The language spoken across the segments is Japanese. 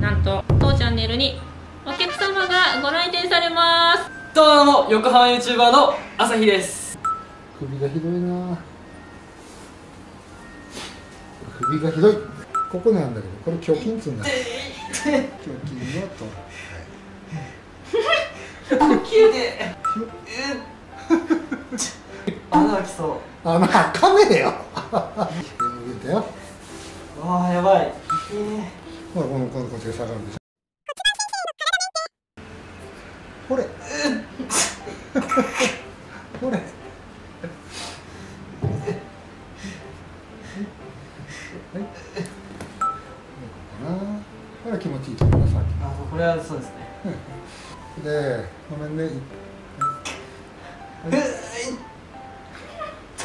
なんと当チャンネルにお客様がご来店されます。どうも横浜 YouTuber の朝日です。首がひどいな。首がひどい。ここなんだけどこれ胸筋痛になる。胸筋のと急で。穴開きそう。穴開かねえよ。ああやばい。えほらこのこのこっちが下がるでしょこれ。これ。はい。こうかなこれ気持ちいいと思います。さっあこれはそうですね。きでごめんね。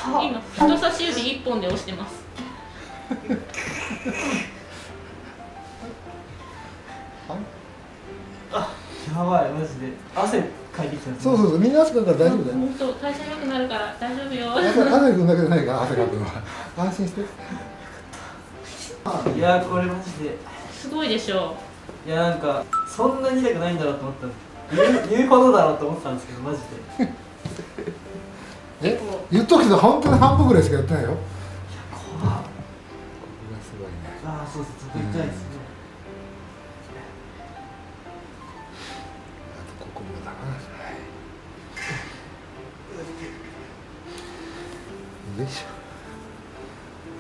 今人差し指1本で押してます やばいマジで。汗かいてきたそうそうそうみんな汗かくから大丈夫だよ。本当代謝良くなるから大丈夫よ。汗汗くんだけじゃないから汗かくのは。安心して。いやこれマジで。すごいでしょ。いやなんかそんなに痛くないんだろうと思った。んです言う言うほどだろうと思ってたんですけどマジで。え言っとくけど本当に半分ぐらいしかやってないよ。こ怖っ。こがすごいね。ああそうですちょっと痛いです。ねあよいし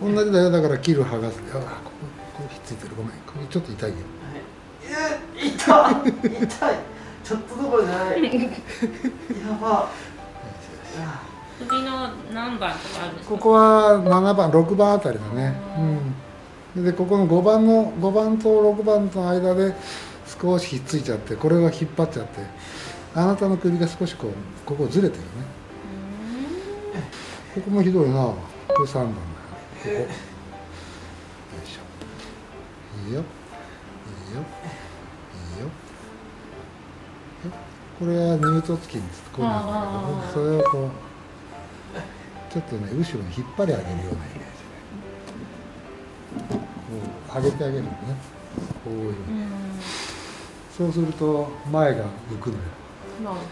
ょ同じだよ。だから切る剥がすあここここひっついてる。ごめん。ここちょっと痛いよ。はい、痛い。痛い。ちょっとどころじゃないやば。首の何番とかあるんですか？ここは7番6番あたりだね。うん。でここの5番の5番と6番の間で少しひっついちゃってこれが引っ張っちゃってあなたの首が少しこうここずれてるねここもひどいな。これ3番だよここ。よいしょ。いいよ。いいよ。いいよ。これは乳突筋です。こうなんだけどそれをこうちょっとね後ろに引っ張り上げるようなイメージでこう上げてあげるのね。こういうそうすると前が浮くのよ。なるほこ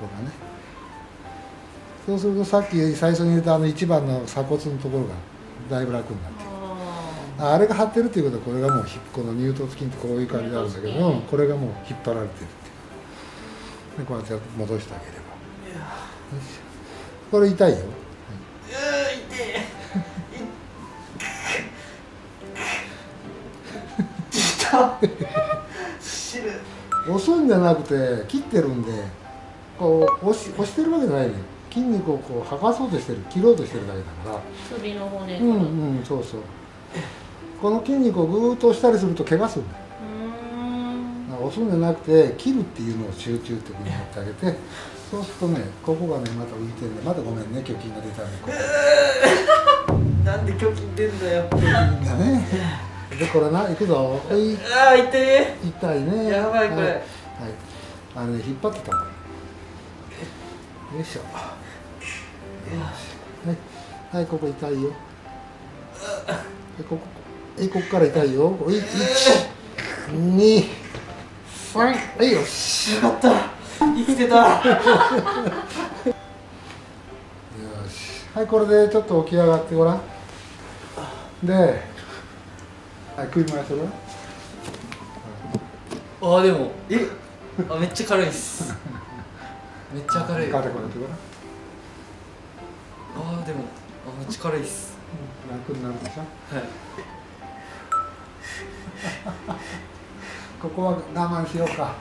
こがねそうするとさっき最初に入れたあの1番の鎖骨のところがだいぶ楽になって。どああれが張ってるっていうことはこれがもうひこの乳突筋ってこういう感じなんだけどもこれがもう引っ張られてるっていう。でこうやって戻してあげれば。これ痛いよ。うー痛い。痛っ 知る。押す んじゃなくて切ってるんでこう押し押してるわけじゃないね筋肉をこう剥がそうとしてる切ろうとしてるだけだから。首の骨うんうんそうそう。この筋肉をぐーっと押したりすると怪我するんだよ。押すんじゃなくて切るっていうのを集中的にやってあげて。そうするとねここがねまた浮いてるんでまだごめんね胸筋が出たんでここ。なんで胸筋出んだよ。胸筋がね。でこれないくぞ。はい。ああ痛い痛いね。やばいこれ。はい、はい、あのね引っ張ってたのよいしょ。はい、はい、ここ痛いよ。はいここはいここから痛いよ。はい一二三はいよし。よかった生きてた。よし。はいこれでちょっと起き上がってごらん。ではい首回してごらん。ああでもえあめっちゃ軽いっすめっちゃ軽い。あ肩こうやってごらんあでもあめっちゃ軽いっす。楽になるでしょ？はい。ここは我慢しようか。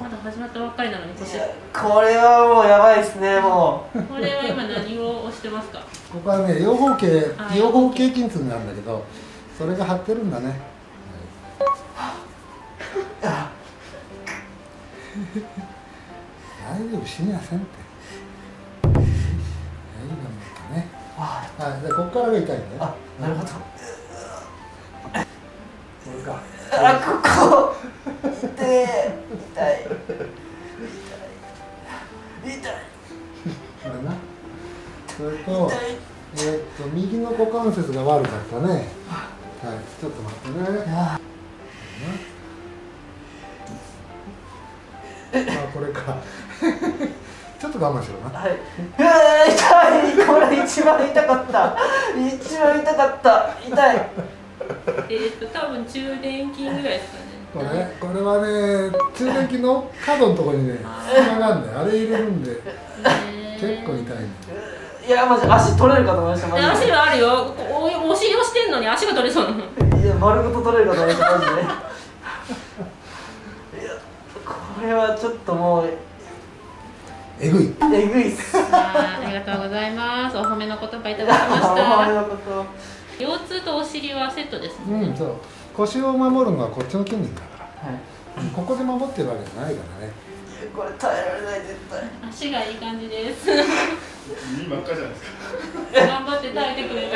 まだ始まったばっかりなのに腰。これはもうやばいっすねもう。これは今何を押してますか？ここはね両方形あ両方形筋痛なんだけどそれが張ってるんだね大丈夫死にはせんってはい頑張ったね。あはいでここからが痛いんだよあなるほど。これか。あここ。痛い。痛い。痛い。痛いこれな。それとえーっと右の股関節が悪かったね。はいちちょっと待ってねこれか ちょっと我慢しろなはい。痛い。これ一番痛かった。一番痛かった。痛い。えっと多分中電筋ぐらいですかねこれこれはね中電器の角のところにね隙間があるんだよあれ入れるんで結構痛いねいやマジ足取れるかと思いました。足はあるよおお尻をしてんのに足が取れそうなので。いや丸ごと取れるかと思いましたマジで。ちょっともうえぐい。えぐいっす。あーありがとうございます。お褒めの言葉いただきましお前たのこと。腰痛とお尻はセットですうね、んそう。腰を守るのはこっちの筋肉だから。はい。ここで守ってるわけじゃないからね。これ耐えられない絶対。足がいい感じです。耳真っ赤じゃないですか。頑張って耐えてくれる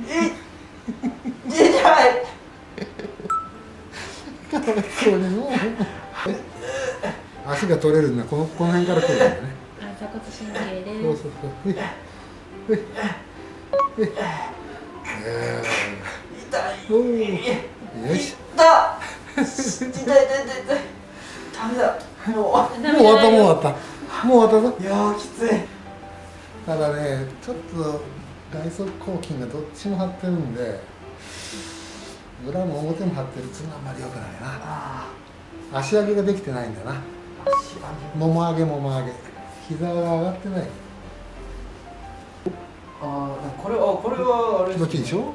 い痛い。そうねもう足が取れるのはこのこの辺から来るんだよね座骨神経でそうそうそうふいふいふいえ痛い。よし痛。い痛い痛い痛い。ダメだ。ももう終わったもう終わったもう終わったぞ。いやーきつい。ただねちょっと外側抗筋がどっちも張ってるんで裏も表も張ってるっつうのはあんまり良くないな。あ足上げができてないんだな。あ足上げ。もも上げもも上げ。膝が上がってない。ああこれあこれはあれ気持ちいいでしょ？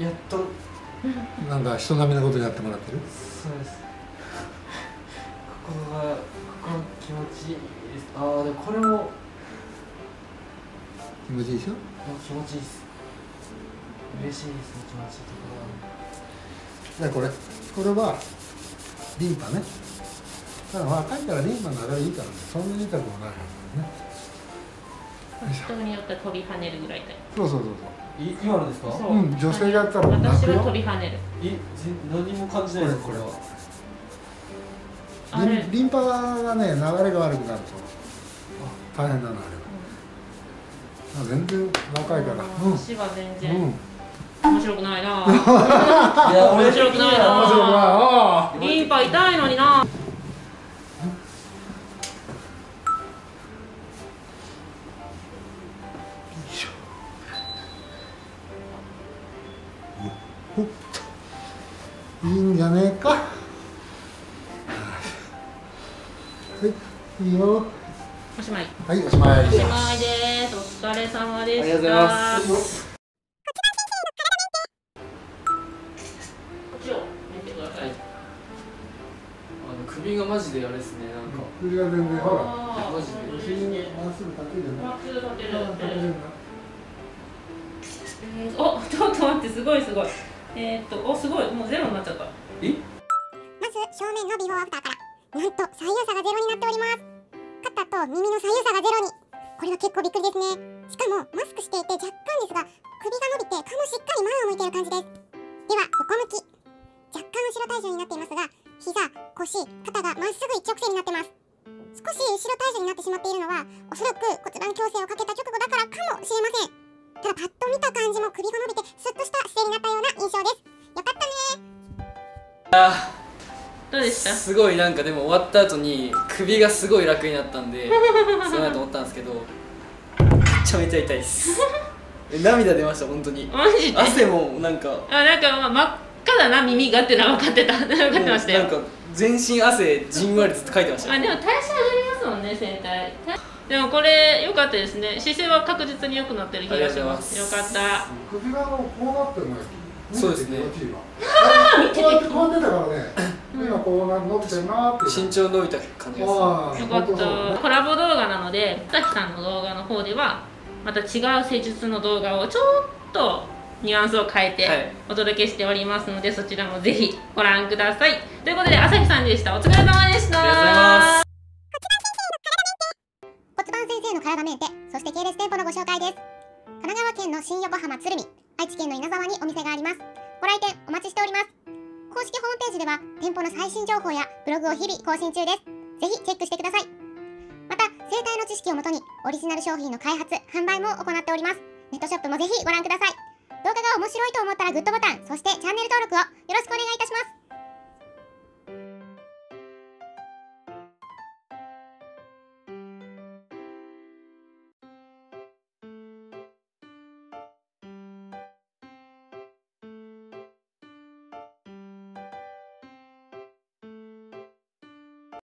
ややっと。なんか人並みなことやってもらってる？そうです。ここがここ気持ちいいです。ああでもこれも。気持ちいいでしょ？気持ちいいです。嬉しいですね気持ちいいとこじゃあこれこれはリンパね。ただ若いからリンパの流れいいからね。そんなに痛くもないからね。人によっては飛び跳ねるぐらい痛いそうそうそうろい今のですか？そう。うん女性がやったら泣くよ。私は飛び跳ねる。いぜ何も感じないですこれはあれ。リンリンパがね流れが悪くなると。大変なのあれは。あ全然若いから。うん。足は全う然ん面白くないな。いや面白くないな。面白いなああリンパ痛いのにな。いいんじゃねえか。はいいいよ。おしまい。はいおしまい。おしまいです。お疲れ様でした。ありがとうございます首がマジであれですねなんか。首が全然ほらマジで。っすぐ立てるよねまっすぐ立てる立てるよねえーおちょっと待ってすごいすごい。えー、っとおすごい。もうゼロになっちゃった。え？まず正面のビフォーアフターから。なんと左右差がゼロになっております。肩と耳の左右差がゼロに。これは結構びっくりですね。しかもマスクしていて若干ですが首が伸びて顔もしっかり前を向いている感じです。では横向き。若干後ろ体重になっていますが膝腰肩がまっすぐ一直線になってます。少し後ろ体重になってしまっているのはおそらく骨盤矯正をかけた直後だからかもしれません。ただパッと見た感じも首が伸びてスッとした姿勢になったような印象です。よかったね。どうでした？すごいなんかでも終わった後に首がすごい楽になったんで すごいなと思ったんですけどめちゃめちゃ痛いです。え涙出ました本当に。マジで？汗もなんか。あなんかまあ真っ赤だな耳がってのは分かってた。分かってましたよ。なんか全身汗じんわりずっとかいてましたあでも代謝上がりますもんね整体。でもこれ良かったですね。姿勢は確実に良くなってる気がします。よかった。首がこうなってるのよ。そうですね。見てこうやってこうやってたからね今こうな伸びてるなーって。身長伸びた感じですよかった。コラボ動画なのでさきさんの動画の方ではまた違う施術の動画をちょっとニュアンスを変えてはい。お届けしておりますので、そちらもぜひご覧ください。ということで朝日さんでした。お疲れ様でした。ありがとうございます骨盤先生の体メンテそして系列店舗のご紹介です。神奈川県の新横浜鶴見愛知県の稲沢にお店があります。ご来店お待ちしております。公式ホームページでは店舗の最新情報やブログを日々更新中です。ぜひチェックしてください。また生態の知識をもとにオリジナル商品の開発販売も行っております。ネットショップもぜひご覧ください動画が面白いと思ったらグッドボタンそしてチャンネル登録をよろしくお願いします。